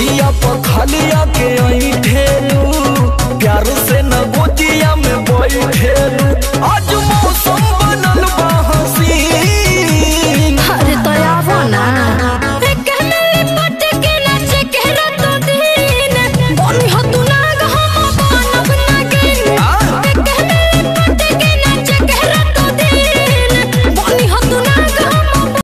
गोजिया पखलिया के आई प्यार से न गोजिया में बैठेलू आज